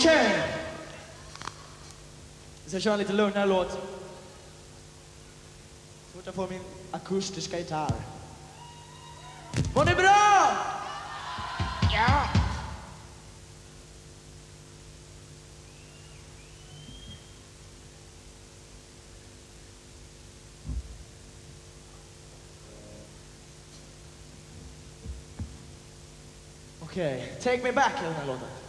Okej! Okay. Jag ska köra en lite lugnare låt. Så fort jag får min akustiska gitarr. Mår ni bra? Ja! Okej, okay. Take Me Back heter den här låten.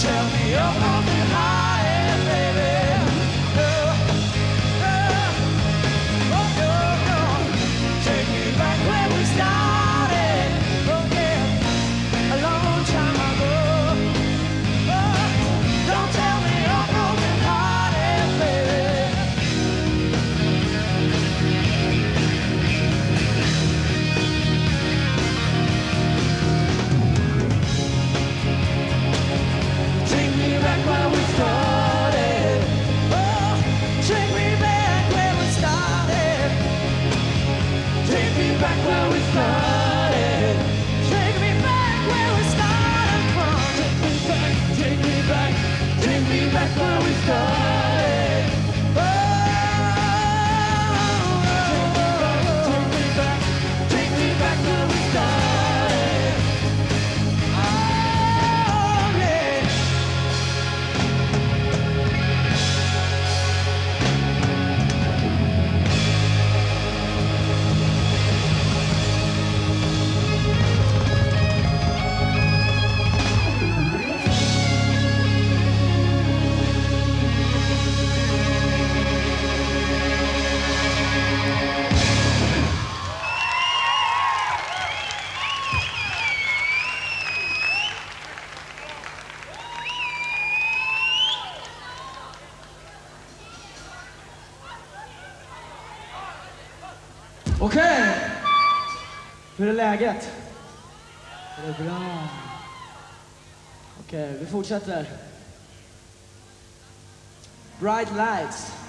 tell me you're holding high. Okej! Okay. Hur är läget? Är det bra? Okej, okay, vi fortsätter. Bright lights.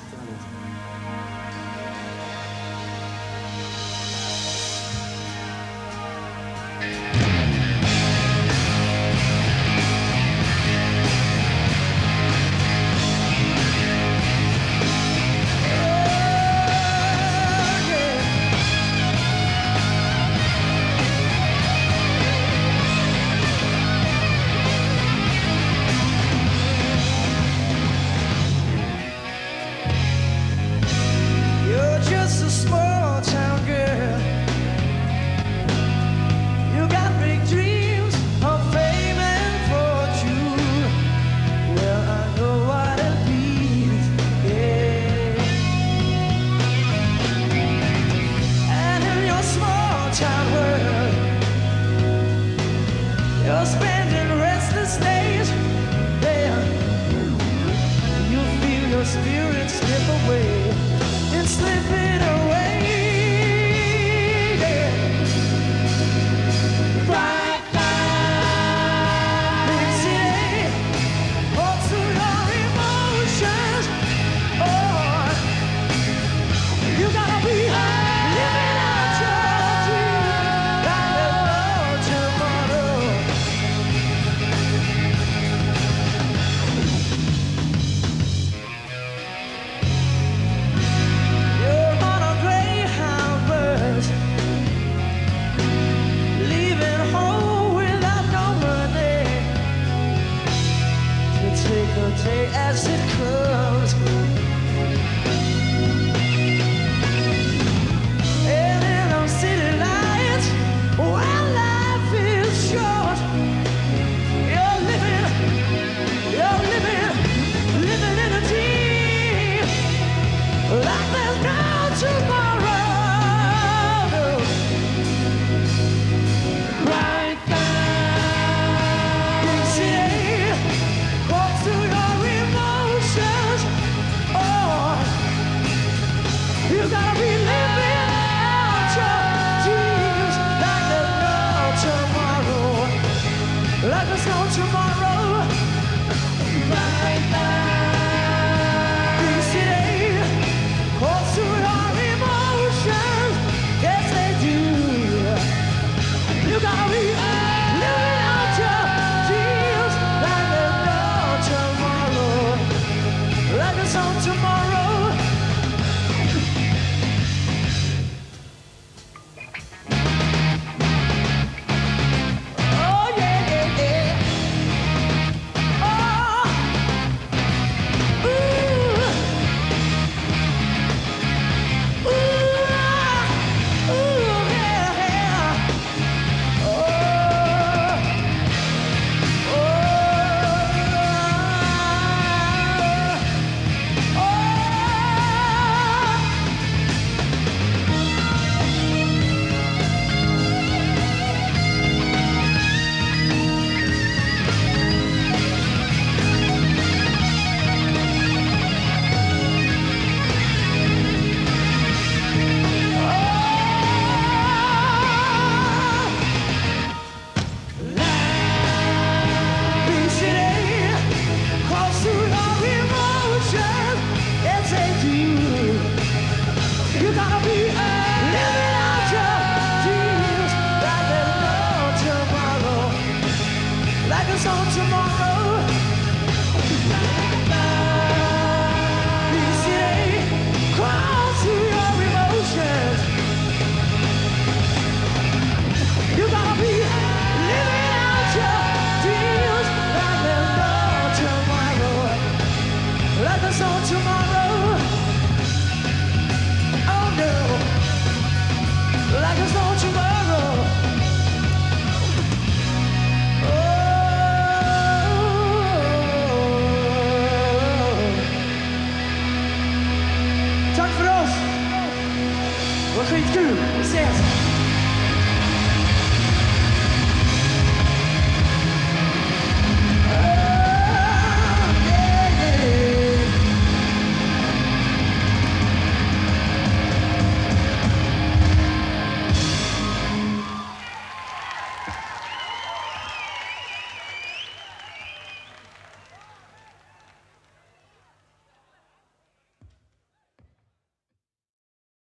two, six,